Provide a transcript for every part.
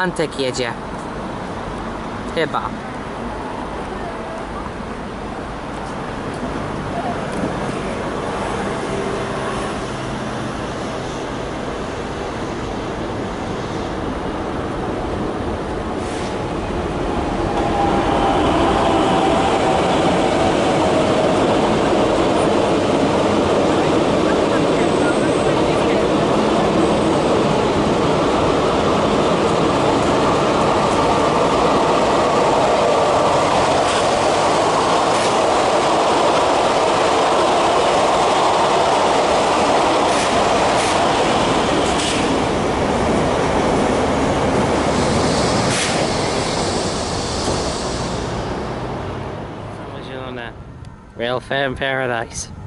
Antek jedzie. Chyba. Fan Paradise.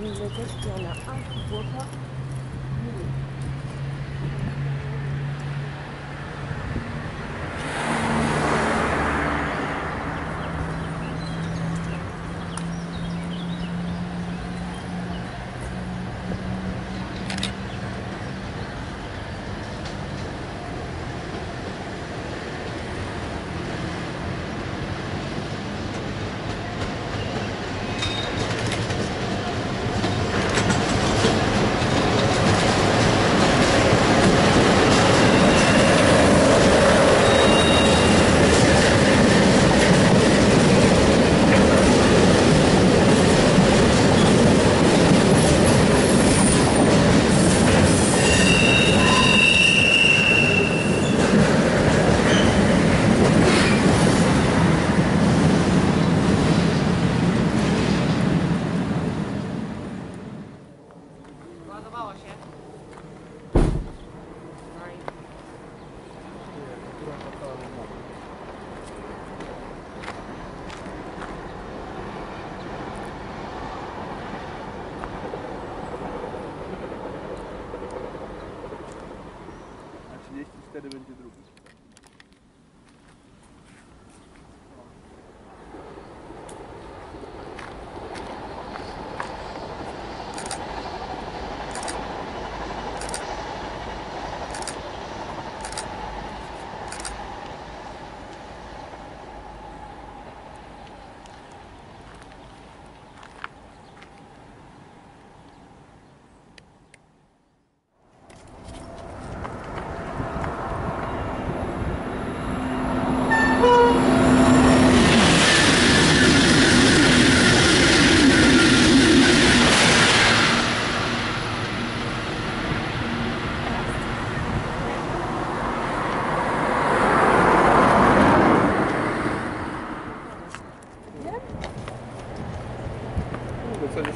bibliothèque, il y en a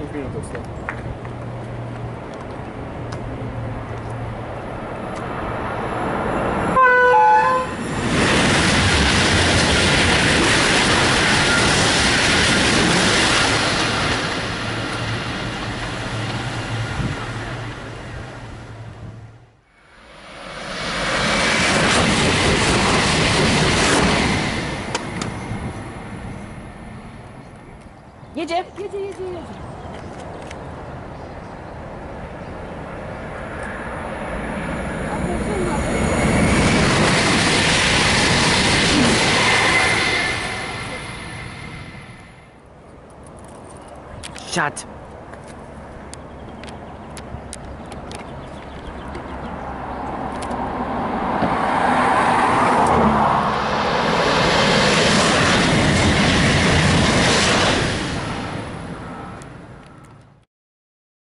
インフィニットして。Shut